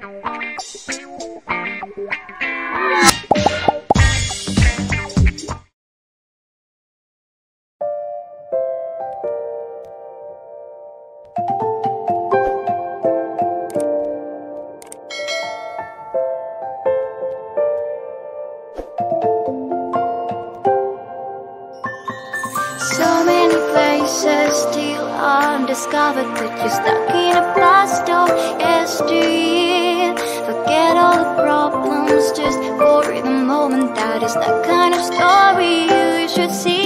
So many places still undiscovered But you're stuck in a blast of yesteryear It's that kind of story you should see?